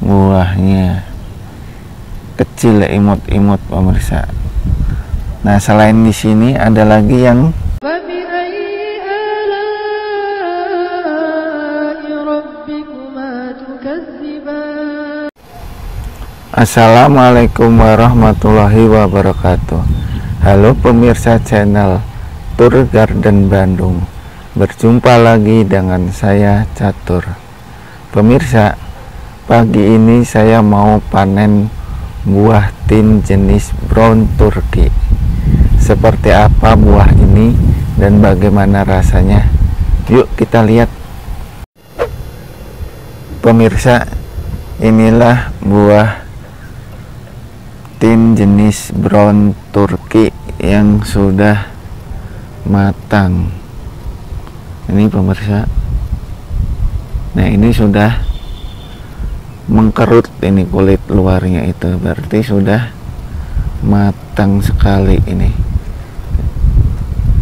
buahnya. Kecil ya imut-imut pemirsa. Nah selain di sini ada lagi yang Assalamualaikum warahmatullahi wabarakatuh. Halo pemirsa channel Tour Garden Bandung. Berjumpa lagi dengan saya Catur. Pemirsa Pagi ini saya mau panen buah tin jenis brown turkey. Seperti apa buah ini dan bagaimana rasanya? Yuk kita lihat. Pemirsa inilah buah tin jenis brown turkey yang sudah matang. Ini pemirsa. Nah ini sudah mengkerut ini kulit luarnya itu. Berarti sudah matang sekali ini.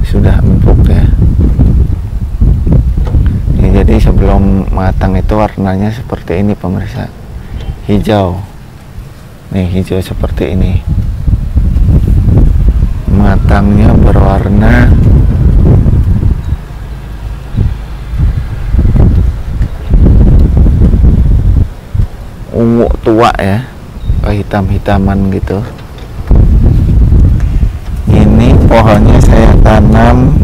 Sudah empuk ya. Ya, jadi sebelum matang itu warnanya seperti ini pemirsa. Hijau. Nih hijau seperti ini. Matangnya berwarna ungu tua ya. Kehitam-hitaman gitu. Ini pohonnya saya tanam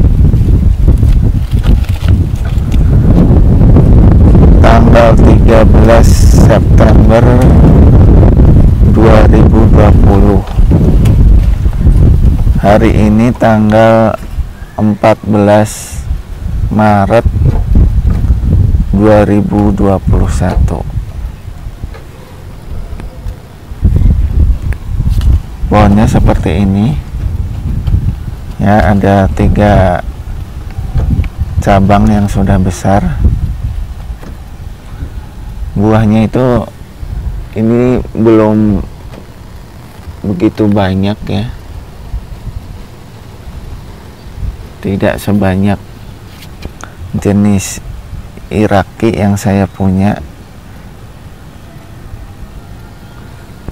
tanggal 13 September 2020 hari ini tanggal 14 Maret 2021 pohonnya seperti ini. Ya ada tiga cabang yang sudah besar. Buahnya itu ini belum begitu banyak ya. Tidak sebanyak jenis Iraki yang saya punya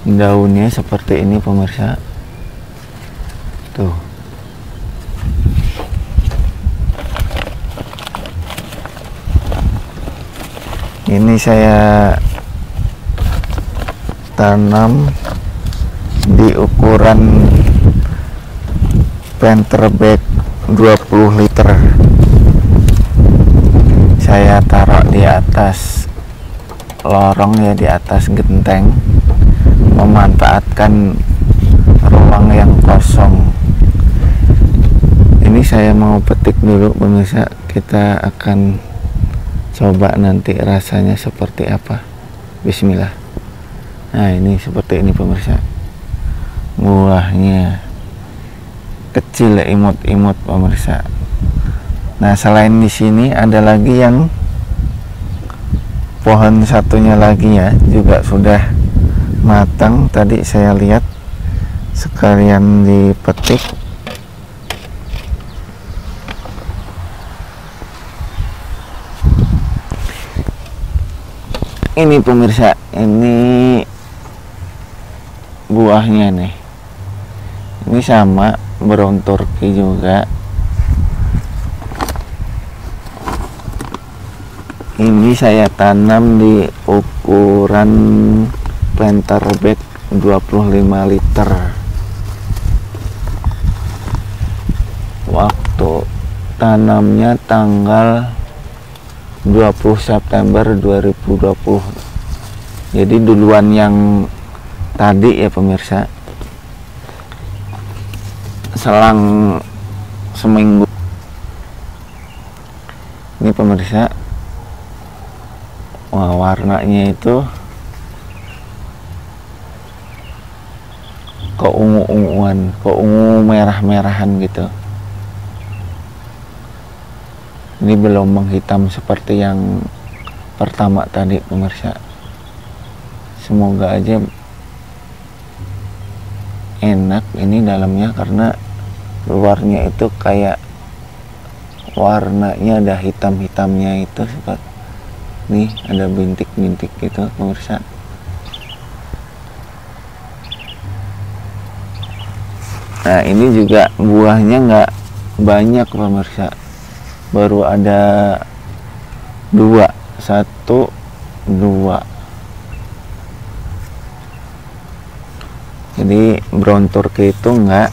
daunnya seperti ini pemirsa. Tuh. Ini saya tanam di ukuran penter bag 20 liter. Saya taruh di atas lorong ya di atas genteng memanfaatkan ruang yang kosong. Ini saya mau petik dulu pemirsa. Kita akan coba nanti rasanya seperti apa. Bismillah. Nah ini seperti ini pemirsa. Buahnya. Kecil imut-imut pemirsa. Nah selain di sini ada lagi yang pohon satunya lagi ya juga sudah matang tadi saya lihat. Sekalian dipetik. Ini pemirsa ini buahnya nih. Ini sama brown turkey juga. Ini saya tanam di ukuran planter bag 25 liter. Waktu tanamnya tanggal 20 September 2020 jadi duluan yang tadi ya pemirsa. Selang seminggu. Ini pemirsa wah warnanya itu keungu-unguan keungu merah-merahan gitu. Ini belum menghitam seperti yang pertama tadi pemirsa. Semoga aja enak ini dalamnya karena luarnya itu kayak warnanya ada hitam-hitamnya itu seperti nih ada bintik-bintik gitu pemirsa nah ini juga buahnya nggak banyak pemirsa. Baru ada dua. Satu dua. Jadi brown turkey itu nggak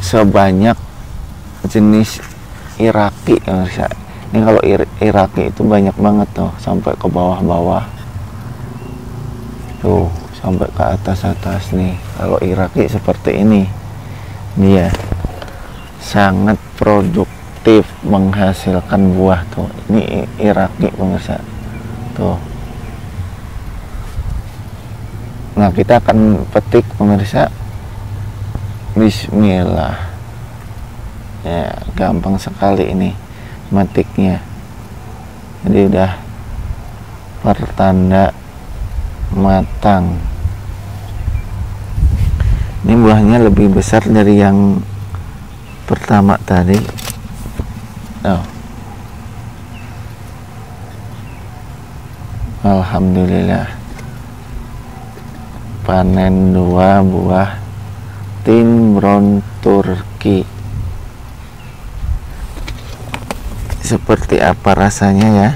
sebanyak jenis iraki pemirsa. Ini kalau ir iraki itu banyak banget tuh sampai ke bawah-bawah. Tuh sampai ke atas-atas nih kalau iraki seperti ini. Dia sangat produktif menghasilkan buah tuh. Ini iraki pemirsa. Tuh. Nah kita akan petik pemirsa. Bismillah. Ya gampang sekali ini metiknya. Jadi udah pertanda matang ini buahnya lebih besar dari yang pertama tadi. Oh. Alhamdulillah. Panen dua buah tin brown turki. Seperti apa rasanya ya?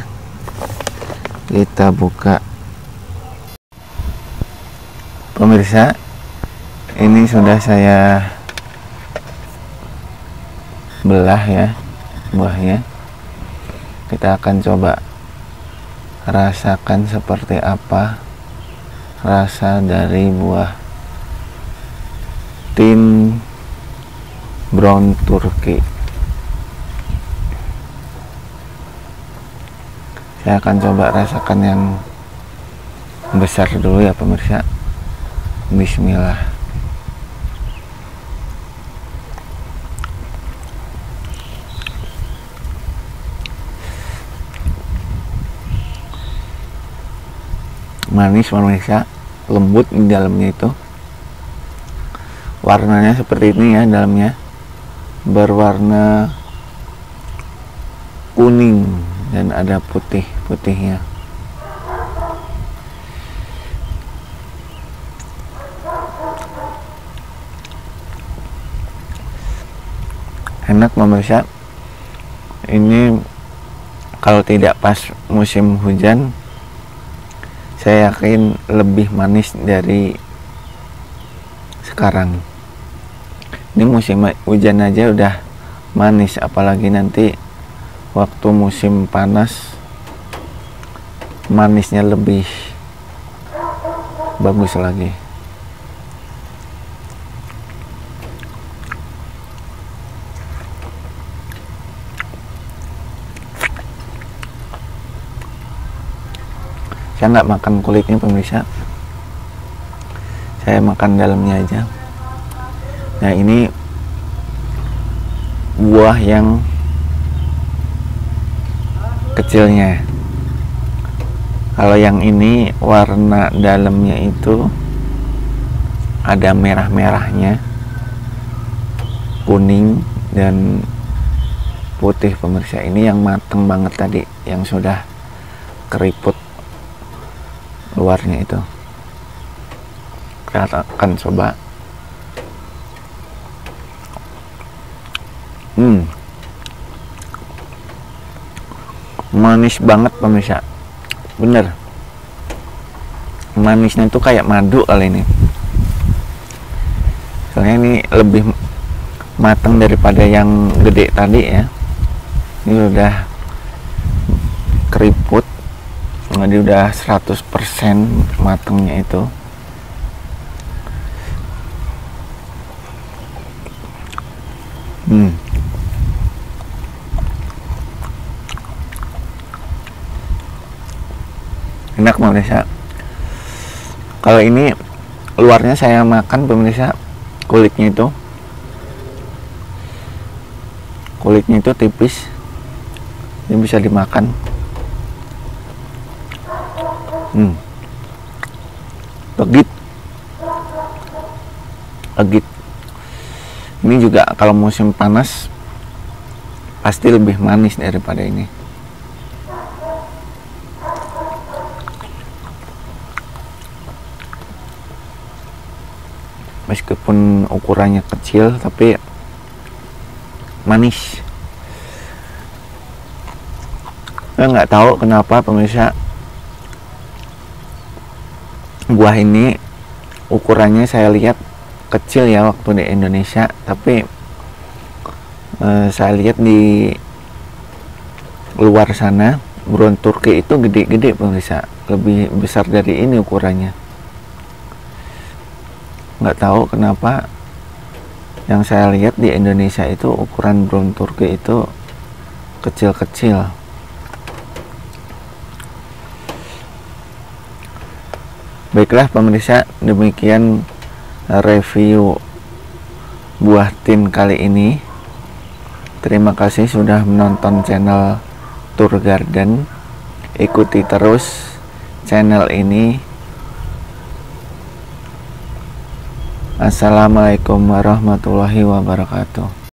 Kita buka. Pemirsa ini sudah saya belah ya buahnya. Kita akan coba rasakan seperti apa rasa dari buah tin brown turkey. Saya akan coba rasakan yang besar dulu ya pemirsa. Bismillah manis pemirsa lembut di dalamnya itu. Warnanya seperti ini ya dalamnya berwarna kuning dan ada putih-putihnya. Enak pemirsa ini kalau tidak pas musim hujan saya yakin lebih manis dari sekarang. Ini musim hujan aja udah manis apalagi nanti waktu musim panas manisnya lebih bagus lagi saya nggak makan kulitnya pemirsa. Saya makan dalamnya aja. Nah ini buah yang kecilnya. Kalau yang ini warna dalamnya itu ada merah-merahnya kuning dan putih pemirsa. Ini yang mateng banget tadi yang sudah keriput luarnya itu. Kita akan coba. Hmm. Manis banget pemirsa. Bener. Manisnya itu kayak madu kali ini. Soalnya ini lebih matang daripada yang gede tadi ya. Ini udah keriput jadi udah 100% matangnya itu. Hmm. Enak pemirsa kalau ini luarnya saya makan pemirsa kulitnya itu. Kulitnya itu tipis. Ini bisa dimakan hmm. Legit legit ini juga kalau musim panas pasti lebih manis daripada ini. Meskipun ukurannya kecil tapi manis. Saya nggak tahu kenapa pemirsa buah ini ukurannya saya lihat kecil ya waktu di Indonesia tapi eh, saya lihat di luar sana buron Turki itu gede-gede pemirsa lebih besar dari ini ukurannya. Nggak tahu kenapa yang saya lihat di Indonesia itu ukuran brown turkey itu kecil-kecil baiklah pemirsa demikian review buah tin kali ini. Terima kasih sudah menonton channel Tour Garden. Ikuti terus channel ini. Assalamualaikum warahmatullahi wabarakatuh